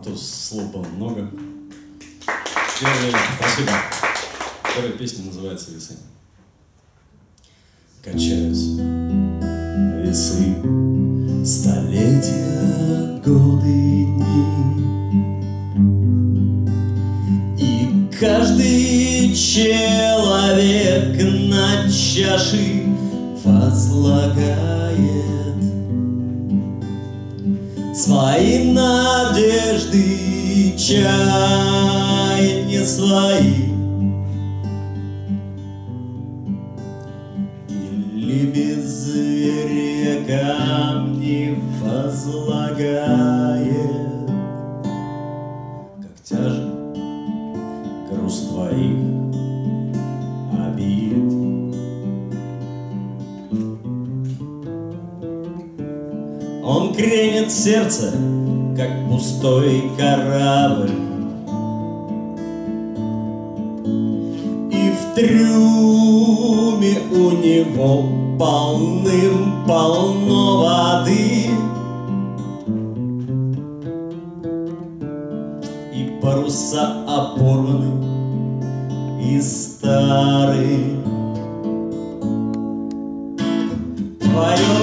а то слов было много. Первая, спасибо. Первая песня называется «Весы». Качаются весы, столетия, годы и дни. И каждый человек на чаши возлагает Свои надежды и чаяния свои. Или безверие камни возлагает Он кренит сердце, как пустой корабль. И в трюме у него полным-полно воды. И паруса оборваны и старые. Твое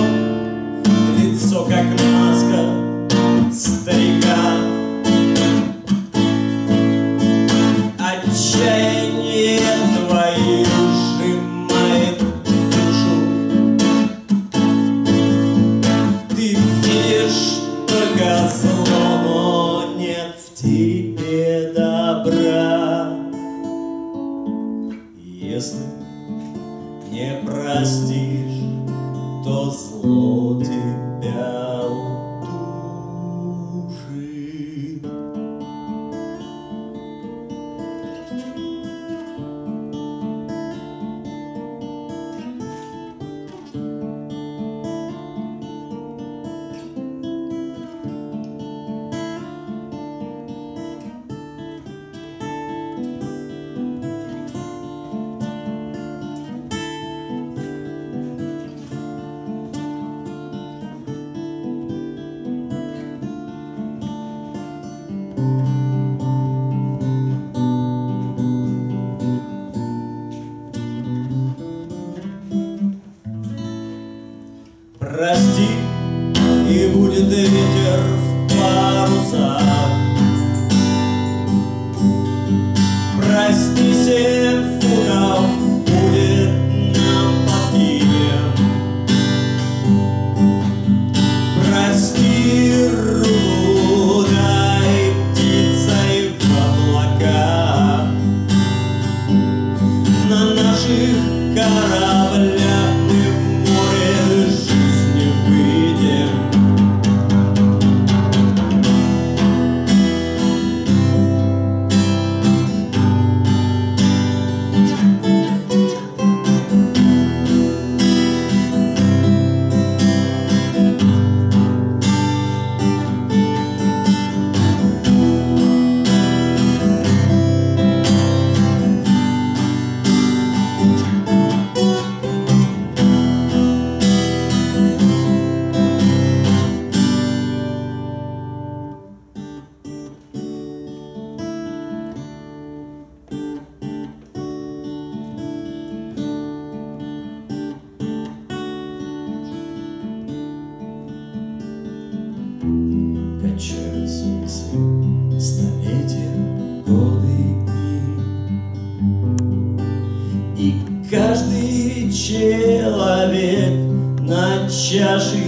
Если не простишь, то зло тебя Прости, и будет ветер в парусах. Столетия, годы и дни. И каждый человек на чаше